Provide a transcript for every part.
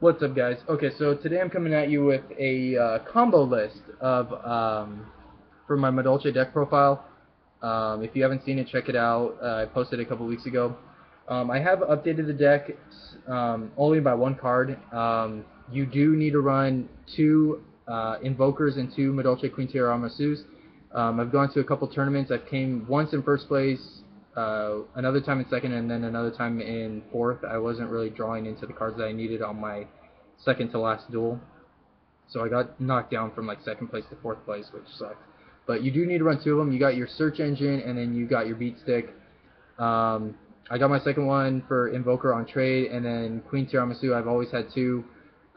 What's up, guys? Okay, so today I'm coming at you with a uh, combo list of um, for my Madolche deck profile. Um, if you haven't seen it, check it out. Uh, I posted a couple weeks ago. Um, I have updated the deck um, only by one card. Um, you do need to run two uh, Invokers and two Madolche Queen Tiaramisus. Um, I've gone to a couple tournaments. I've came once in first place, uh, another time in second, and then another time in fourth. I wasn't really drawing into the cards that I needed on my second to last duel. So I got knocked down from like second place to fourth place, which sucked. But you do need to run two of them. You got your search engine, and then you got your beat stick. Um, I got my second one for Invoker on trade, and then Queen Tiaramisu. I've always had two.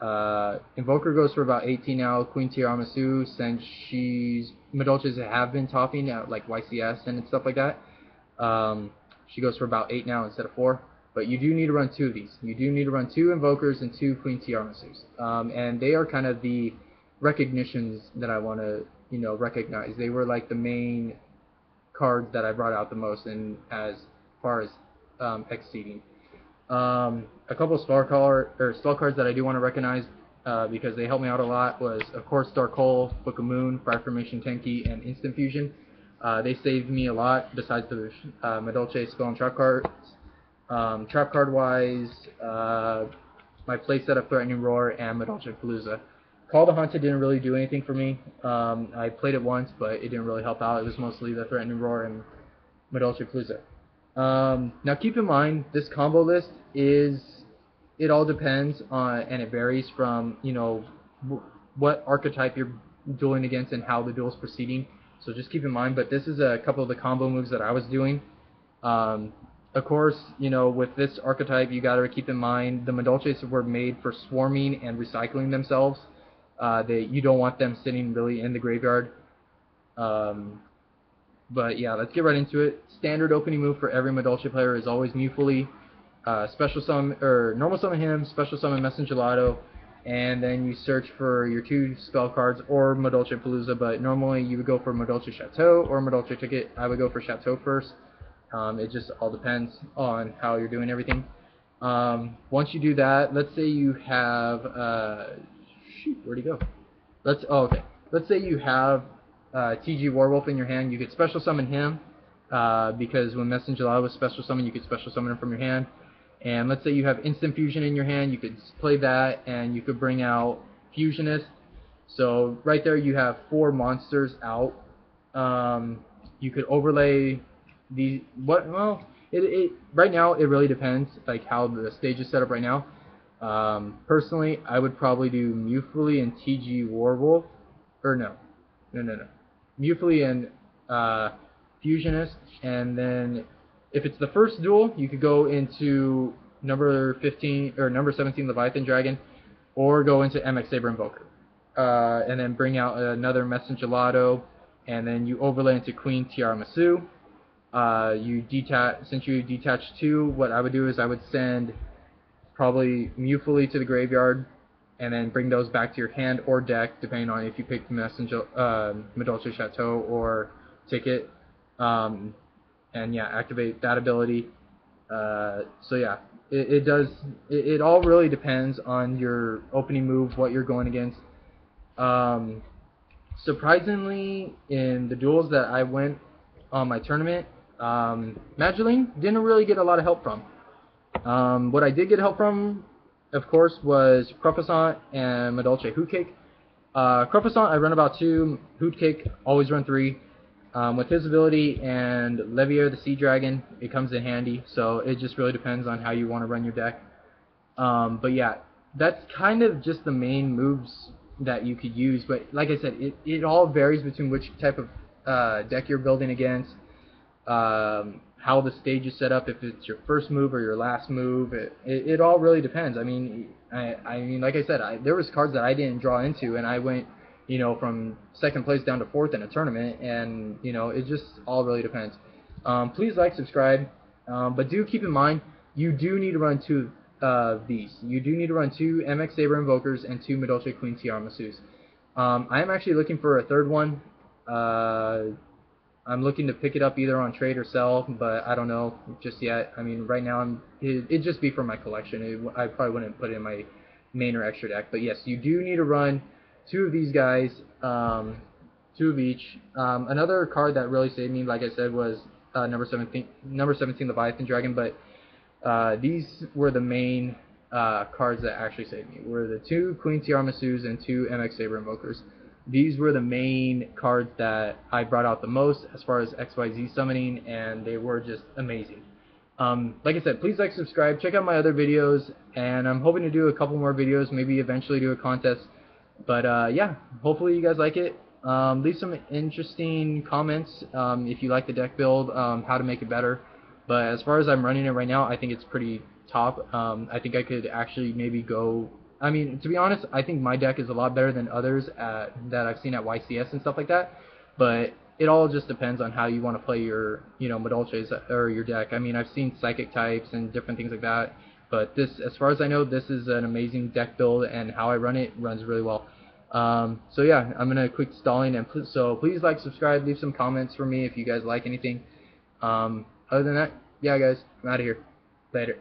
Uh, Invoker goes for about 18 now. Queen Tiaramisu, since she's Madolches have been topping at like YCS and stuff like that. Um, she goes for about 8 now instead of 4. But you do need to run two of these. You do need to run two Invokers and two Queen Tiaramisus. Um, and they are kind of the recognitions that I want to, you know, recognize. They were like the main cards that I brought out the most in as far as um, exceeding. Um, a couple of spell card or spell cards that I do want to recognize uh, because they helped me out a lot was of course Dark Hole, Book of Moon, Fire Formation Tenki, and Instant Fusion. Uh, they saved me a lot besides the uh, Madolche spell and trap cards. Um, trap card wise, uh, my playset of Threatening Roar and Madolche Palooza. Call the Haunted didn't really do anything for me. Um, I played it once, but it didn't really help out. It was mostly the Threatening Roar and Madolche Palooza. Um, now keep in mind, this combo list is, it all depends on, and it varies from, you know, what archetype you're dueling against and how the duel's proceeding. So just keep in mind, but this is a couple of the combo moves that I was doing. Um, of course, you know, with this archetype, you got to keep in mind the Madolches were made for swarming and recycling themselves. Uh, they, you don't want them sitting really in the graveyard. Um, but yeah, let's get right into it. Standard opening move for every Madolche player is always Mewfeuille, uh, special summon or normal summon him, special summon Messengelato, and then you search for your two spell cards or Madolche Palooza, but normally you would go for Madolche Chateau or Madolche Ticket. I would go for Chateau first. Um, it just all depends on how you're doing everything. Um, once you do that, let's say you have, uh, shoot, where'd he go? Let's, oh, okay. Let's say you have uh, TG Warwolf in your hand. You could special summon him, uh, because when Messenger was special summon, you could special summon him from your hand. And let's say you have Instant Fusion in your hand, you could play that, and you could bring out Fusionist. So right there you have four monsters out. Um, you could overlay the what? Well, it, it right now it really depends like how the stage is set up right now. Um, personally, I would probably do Mewfeuille and TG Warwolf, or no, no, no, no, Mewfeuille and uh, Fusionist, and then if it's the first duel, you could go into number 15 or number 17 Leviathan Dragon, or go into MX Saber Invoker, uh, and then bring out another Messengelato, and then you overlay into Queen Tiaramisu. Uh, you detach since you detach two. What I would do is I would send probably Mewfeuille to the graveyard, and then bring those back to your hand or deck, depending on if you pick Messenger, uh, Madolche Chateau or Ticket. Um, and yeah, activate that ability. Uh, so yeah, it, it does. It, it, all really depends on your opening move, what you're going against. Um, surprisingly, in the duels that I went on my tournament, um, didn't really get a lot of help from. Um, what I did get help from, of course, was Cruffssant and Madolche Hootcake. Uh, Cruffssant, I run about two. Hootcake, always run three. Um, with his ability and Levier the Sea Dragon, it comes in handy. So it just really depends on how you want to run your deck. Um, but yeah, that's kind of just the main moves that you could use. But like I said, it, it all varies between which type of uh, deck you're building against, um, how the stage is set up, if it's your first move or your last move. It, it, it all really depends. I mean, I, I mean, like I said, I, there was cards that I didn't draw into, and I went – you know, from second place down to fourth in a tournament, and you know, it just all really depends. Um, please like, subscribe, um, but do keep in mind you do need to run two of uh, these. You do need to run two MX Saber Invokers and two Madolche Queen Tiaramisus. Um, I am actually looking for a third one. Uh, I'm looking to pick it up either on trade or sell, but I don't know just yet. I mean, right now I'm it, would just be for my collection. It, I probably wouldn't put it in my main or extra deck. But yes, you do need to run two of these guys, um, two of each. Um, another card that really saved me, like I said, was uh, number 17, number 17 Leviathan Dragon. But uh, these were the main uh, cards that actually saved me. Were the two Queen Tiaramisus and two MX Saber Invokers. These were the main cards that I brought out the most as far as XYZ summoning, and they were just amazing. Um, like I said, please like, subscribe, check out my other videos, and I'm hoping to do a couple more videos, maybe eventually do a contest. But uh, yeah, hopefully you guys like it. Um, leave some interesting comments um, if you like the deck build, um, how to make it better. But as far as I'm running it right now, I think it's pretty top. Um, I think I could actually maybe go. I mean, to be honest, I think my deck is a lot better than others at, that I've seen at YCS and stuff like that. But it all just depends on how you want to play your, you know, Madolches or your deck. I mean, I've seen psychic types and different things like that. But this, as far as I know, this is an amazing deck build, and how I run it runs really well. Um, so yeah, I'm gonna quit stalling, and pl so please like, subscribe, leave some comments for me if you guys like anything. Um, other than that, yeah, guys, I'm out of here. Later.